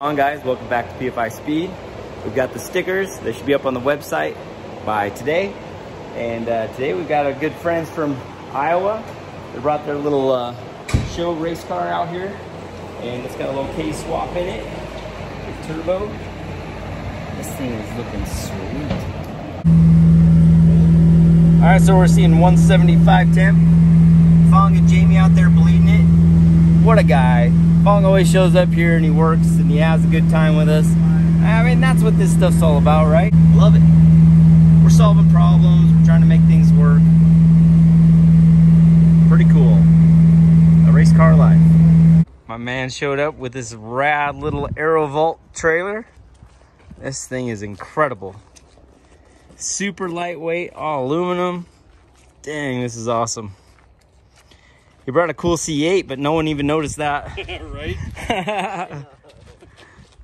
on guys. Welcome back to pfi speed. We've got the stickers. They should be up on the website by today. And uh, today we've got our good friends from iowa. They brought their little uh, show race car out here. And it's got a little k swap in it. With turbo. This thing is looking sweet. All right so we're seeing 175 temp. Fong and jamie out there bleeding it. What a guy Fong always shows up here and he works and he has a good time with us. I mean, that's what this stuff's all about, right? Love it. We're solving problems, we're trying to make things work. Pretty cool. A race car life. My man showed up with this rad little Aerovault trailer. This thing is incredible. Super lightweight, all aluminum. Dang, this is awesome. He brought a cool C8, but no one even noticed that. right?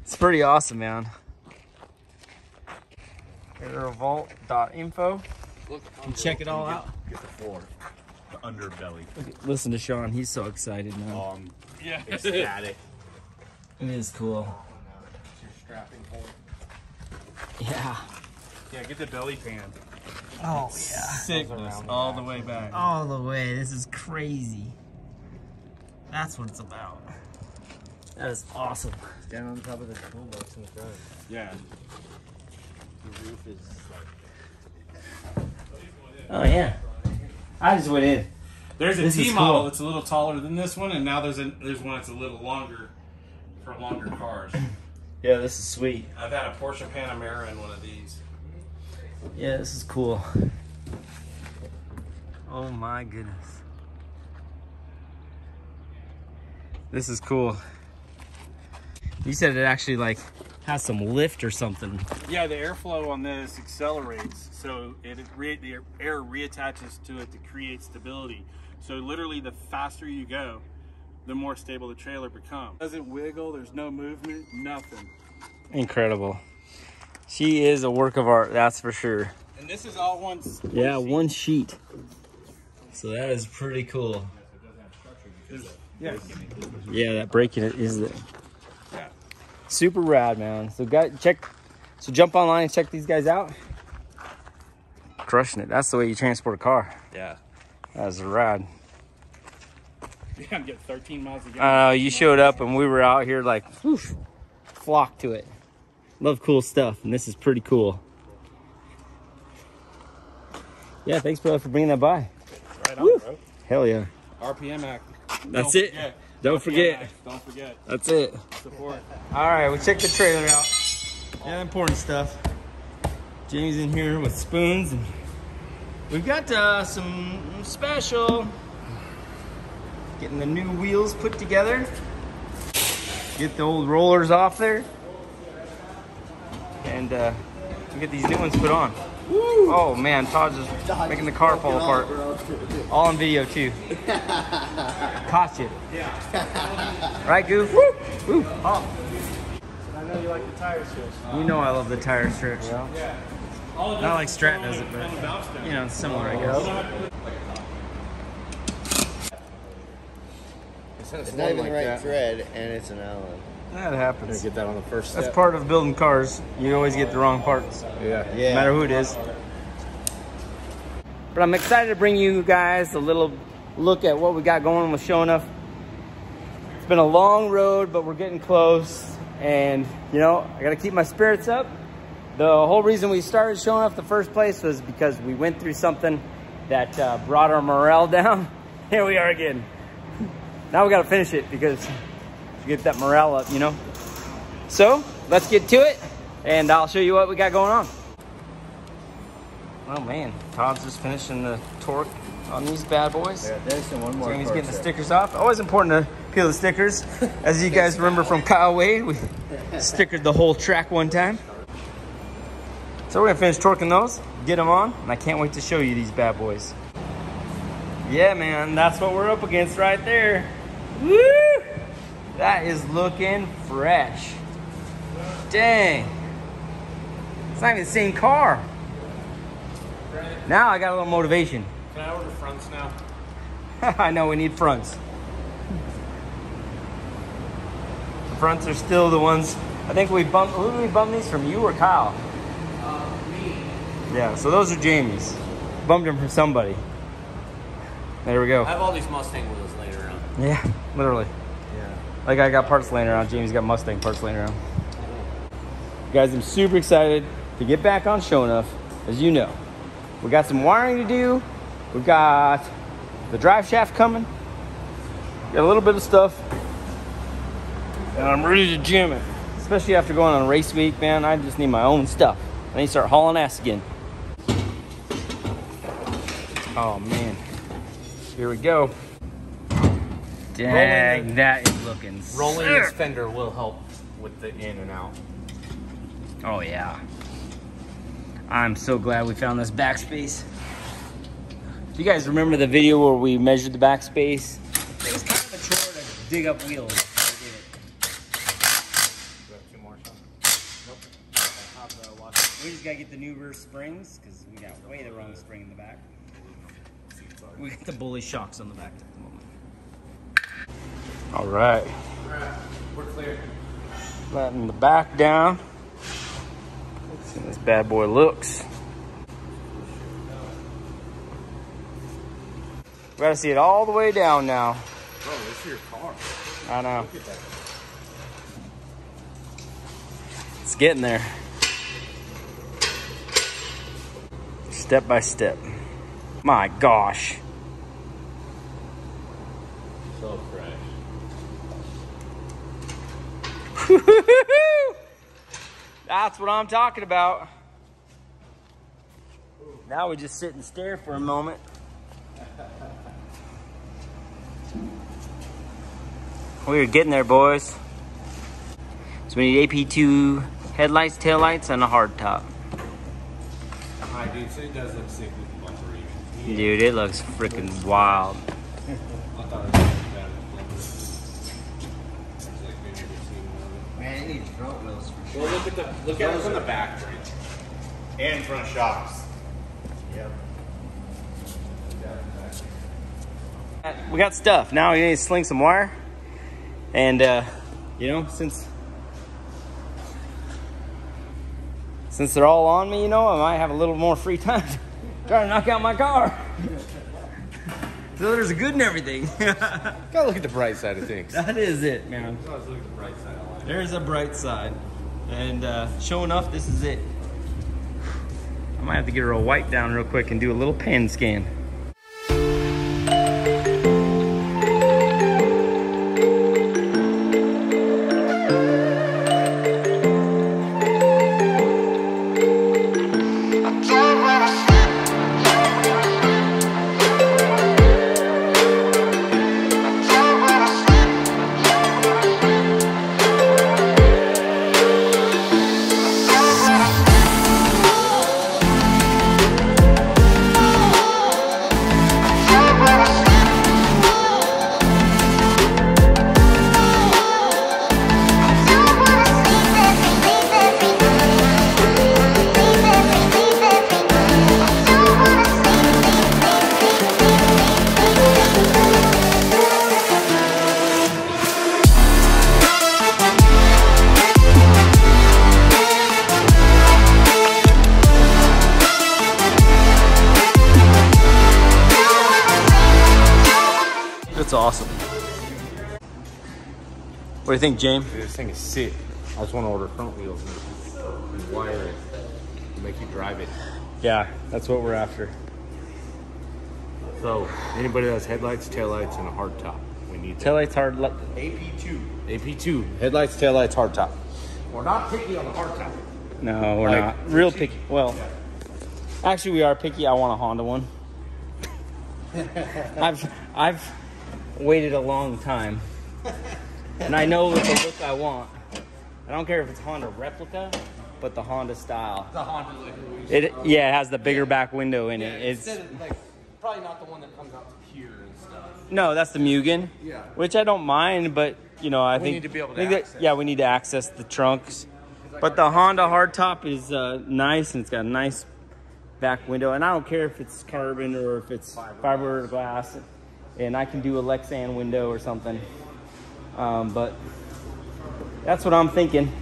it's pretty awesome, man. Aerovault.info. Look, Check it all out. Get the floor, the underbelly. Listen to Sean. He's so excited now. Um, yeah. ecstatic. It is cool. Yeah. Yeah, get the belly pan. Oh, yeah. Sickness all the way back. All the way. This is crazy. That's what it's about. That is awesome. Down on top of the toolbox in the front. Yeah. The roof is Oh, yeah. I just went in. There's a this T model cool. that's a little taller than this one, and now there's a there's one that's a little longer for longer cars. Yeah, this is sweet. I've had a Porsche Panamera in one of these. Yeah, this is cool. Oh my goodness. This is cool. You said it actually like has some lift or something. Yeah, the airflow on this accelerates, so it re- the air reattaches to it to create stability. So literally, the faster you go, the more stable the trailer becomes. Doesn't wiggle. There's no movement. Nothing. Incredible. She is a work of art, that's for sure. And this is all one. one Yeah, seat. one sheet. So that is pretty cool. Yeah. Yeah, that breaking it is the Yeah. super rad, man. So guys, check. So jump online and check these guys out. Crushing it. That's the way you transport a car. Yeah. That's rad. Yeah, I'm getting 13 miles a I gallon. know you showed up and we were out here like whoosh, flock to it. Love cool stuff, and this is pretty cool. Yeah, thanks, brother, for bringing that by. Right on, bro. Hell yeah. RPM Act. That's Don't it. forget. Don't forget. Act. Don't forget. That's it. Support. All right, we checked the trailer out. Yeah, important stuff. Jamie's in here with spoons, and we've got uh, some special. Getting the new wheels put together. Get the old rollers off there, and uh, get these new ones put on. Oh man, Todd's just making the car fall apart. All on video too. Caught you. Yeah. Right, Goof? Woo! Woo! Oh. oh. I know you like the tire switch. You know I love the tire stretch. Yeah. All of Not like is Strat does it, but the valve stem. you know, it's similar, I guess. It's not even the right thread, and it's an Allen. That happens. Get that on the first step. That's part of building cars. You always get the wrong parts, Yeah. yeah. no Yeah. matter who it is. But I'm excited to bring you guys a little look at what we got going with Sho'Nuff. It's been a long road, but we're getting close. And, you know, I got to keep my spirits up. The whole reason we started Sho'Nuff the first place was because we went through something that uh, brought our morale down. Here we are again. Now we got to finish it because to get that morale up, you know? So let's get to it and I'll show you what we got going on. Oh man, Todd's just finishing the torque on these bad boys. Yeah, there's one more. Jamie's part getting the there. stickers off. Always important to peel the stickers. As you guys remember from Kyle Wade, we stickered the whole track one time. So we're gonna finish torquing those, get them on, and I can't wait to show you these bad boys. Yeah, man, that's what we're up against right there. Woo! That is looking fresh. Dang. It's not even the same car. Now I got a little motivation. Can I order fronts now? I know we need fronts. The fronts are still the ones. I think we bumped. Who did we bump these from? You or Kyle? Uh, yeah. So those are Jamie's. Bumped them from somebody. There we go. I have all these Mustang wheels laying around. Yeah, literally. Like I got parts laying around. Jamie's got Mustang parts laying around. Guys, I'm super excited to get back on Sho'Nuff. As you know, we got some wiring to do. We've got the drive shaft coming. Got a little bit of stuff. And I'm ready to jam it. Especially after going on race week, man. I just need my own stuff. I need to start hauling ass again. Oh man. Here we go. Dang, Rolling- that is looking Rolling sick. this fender will help with the in and out. Oh yeah. I'm so glad we found this backspace. Do you guys remember the video where we measured the backspace? It was kind of a chore to dig up wheels. We did it. two more, We just gotta get the new rear springs because we got way the wrong spring in the back. We got the bully shocks on the back at the moment. All right. We're clear. Letting the back down. Let's see how this bad boy looks. We gotta see it all the way down now. Bro, this is your car. I know. Look at that. It's getting there. Step by step. My gosh. So fresh. That's what I'm talking about. Now we just sit and stare for a moment. We're getting there, boys. So we need AP2 headlights, taillights, and a hard top. Hi, dude. So it does look sick with the bumper even. Dude, it looks freaking wild. one Man, it front wheels for sure. Well, look at the look at it from the back, Drake. And front shocks. Yep. We got stuff. Now we need to sling some wire. And, uh, you know, since since they're all on me, you know, I might have a little more free time to try to knock out my car. so there's a good in everything. Gotta look at the bright side of things. that is it, man. Let's look at the bright side of life. There's a bright side. And uh, sure enough, this is it. I might have to get her a wipe down real quick and do a little pan scan. That's awesome. What do you think, James? This thing is sick. I just want to order front wheels and, and wire it. Make you drive it. Yeah, that's what we're after. So, anybody that has headlights, taillights, and a hard top, we need that. Taillights hard. Li- AP2. AP2. Headlights, taillights, hard top. We're not picky on the hard top. no, we're Like, not. Real picky. Well, actually, we are picky. I want a Honda one. I've I've waited a long time, and I know the look I want. I don't care if it's Honda replica, but the Honda style. The Honda like It yeah, it has the bigger back window in it. It's of, like, probably not the one that comes out to here and stuff. no, that's the Mugen. Yeah. Which I don't mind, but you know, I We think need to be able to that- yeah, we need to access the trunks. But the Honda hardtop is uh, nice and it's got a nice back window, and I don't care if it's carbon or if it's fiberglass, and I can do a Lexan window or something. Um, but that's what I'm thinking.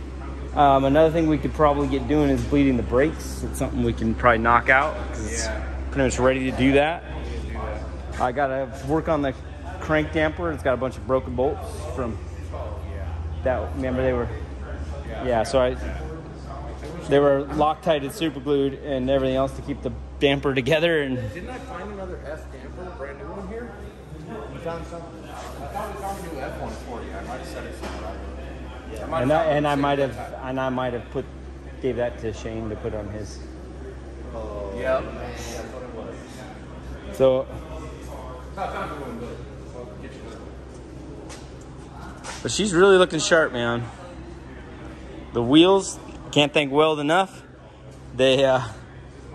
Um, another thing we could probably get doing is bleeding the brakes. It's something we can probably knock out. Yeah. Pretty much ready to do that. I gotta work on the crank damper. It's got a bunch of broken bolts from that. Remember they were, yeah. So I, they were Loctited, super glued, and everything else to keep the damper together. And Didn't I find another F damper, a brand new one here? You found something? I thought we found a new F-140. I might have said it somewhere. I might and I, have and I might same have and I might have put gave that to Shane to put on his. Yep. So, but she's really looking sharp, man. The wheels, can't thank Weld enough. They uh,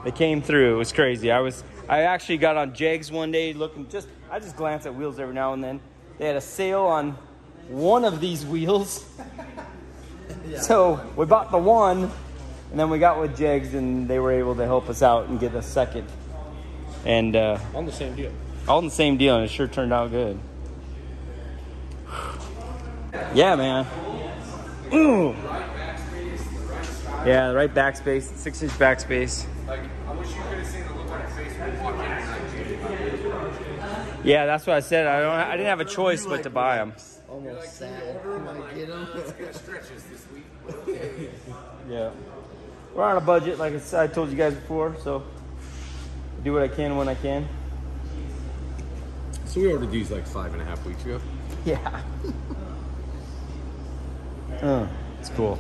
they came through. It was crazy. I was I actually got on Jegs one day looking just I just glance at wheels every now and then. They had a sale on one of these wheels. So we bought the one, and then we got with Jegs, and they were able to help us out and get a second. And uh, On the same deal. all in the same deal, and it sure turned out good. Yeah, man. Ooh. Yeah, the right backspace, six inch backspace. Like, Yeah, that's what I said. I don't. I didn't have a choice but to buy them. Almost sad. Can I get him? Stretches this week. Yeah, we're on a budget, like I said- I told you guys before. So do what I can when I can. So we ordered these like five and a half weeks ago. Yeah. uh, it's cool.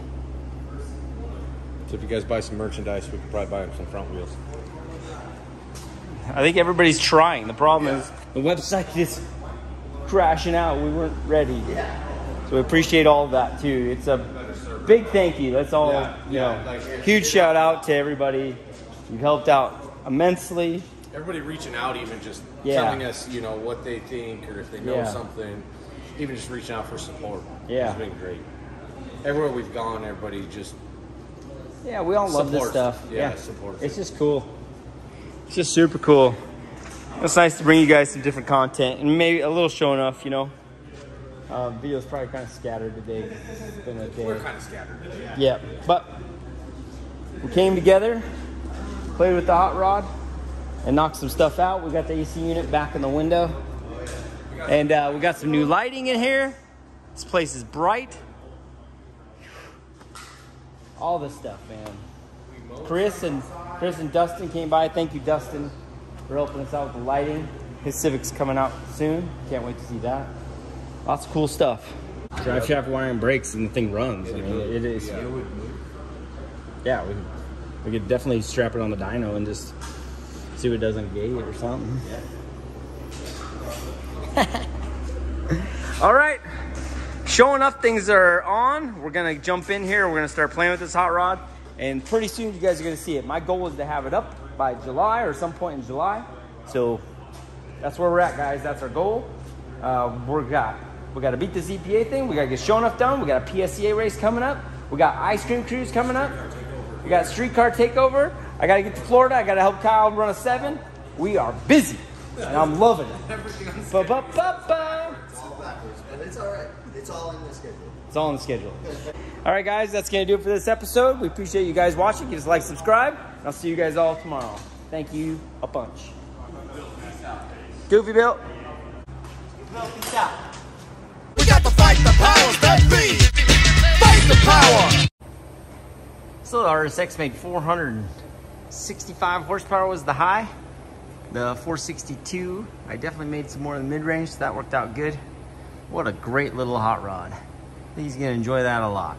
So if you guys buy some merchandise, we could probably buy them some front wheels. I think everybody's trying. The problem is the website is crashing out. We weren't ready. So we appreciate all of that too. It's a big thank you. That's all, Yeah, you yeah, know. like- huge shout out to everybody. You've helped out immensely. Everybody reaching out, even just Yeah. telling us, you know, what they think or if they know Yeah. something. Even just reaching out for support. Yeah. It's been great. Everywhere we've gone, everybody just Yeah, we all love this stuff. Yeah, supports It's just cool. It's just super cool. It's nice to bring you guys some different content and maybe a little showing off, you know. Um, video's probably kind of scattered today. It's been a day. we're kind of scattered. Yeah, but we came together, played with the hot rod, and knocked some stuff out. We got the AC unit back in the window, and uh, we got some new lighting in here. This place is bright. All this stuff, man. Chris and Chris and Dustin came by. Thank you, Dustin, for helping us out with the lighting. His Civic's coming out soon. Can't wait to see that. Lots of cool stuff. Drive shaft wiring breaks and the thing runs. I mean, it is. Yeah, we, we could definitely strap it on the dyno and just see what it does on gate or something. All right, sure enough, things are on. We're gonna jump in here. We're gonna start playing with this hot rod, and pretty soon you guys are gonna see it. My goal is to have it up by July or some point in July. So that's where we're at, guys. That's our goal. Uh, we're got we got to beat the ZPA thing. We got to get Sho'Nuff done. We got a PSCA race coming up. We got ice cream cruise coming up. We got streetcar takeover. I got to get to Florida. I got to help Kyle run a seven. We are busy, and I'm loving it. Ba-ba-ba-ba. And it's all right. It's all in the schedule. It's all on the schedule. All right, guys, that's going to do it for this episode. We appreciate you guys watching. Give us a like, subscribe, and I'll see you guys all tomorrow. Thank you a bunch. Goofy Bill. Peace out. We got to fight the powers that be. Fight the power. So the RSX made 465 horsepower was the high. The 462, I definitely made some more in the mid-range, so that worked out good. What a great little hot rod. Think he's gonna enjoy that a lot.